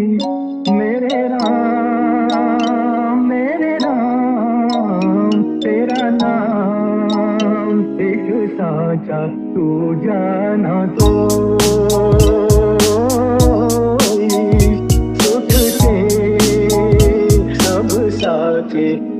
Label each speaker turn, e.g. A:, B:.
A: मेरे राम मेरे राम, तेरा नाम एक साचा तू जाना तो। सुख से सब साचे